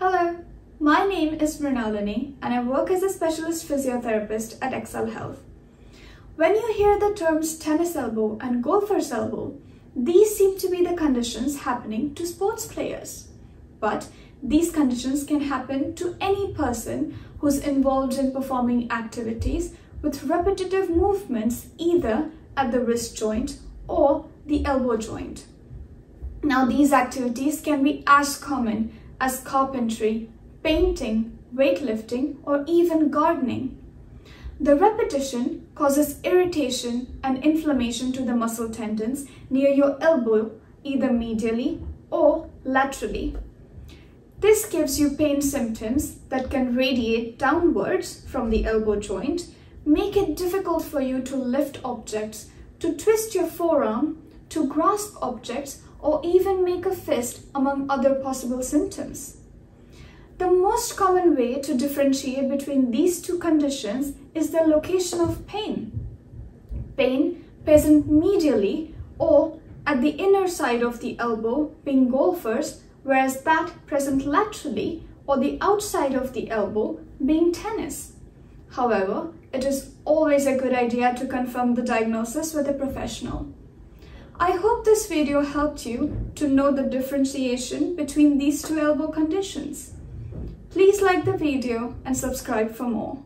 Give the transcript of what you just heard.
Hello, my name is Mrunalini and I work as a specialist physiotherapist at Xcel Health. When you hear the terms tennis elbow and golfer's elbow, these seem to be the conditions happening to sports players. But these conditions can happen to any person who's involved in performing activities with repetitive movements either at the wrist joint or the elbow joint. Now these activities can be as common as carpentry, painting, weightlifting or even gardening. The repetition causes irritation and inflammation to the muscle tendons near your elbow either medially or laterally. This gives you pain symptoms that can radiate downwards from the elbow joint, make it difficult for you to lift objects, to twist your forearm, to grasp objects, or even make a fist among other possible symptoms. The most common way to differentiate between these two conditions is the location of pain. Pain present medially or at the inner side of the elbow being golfers whereas that present laterally or the outside of the elbow being tennis. However, it is always a good idea to confirm the diagnosis with a professional. I hope this video helped you to know the differentiation between these two elbow conditions. Please like the video and subscribe for more.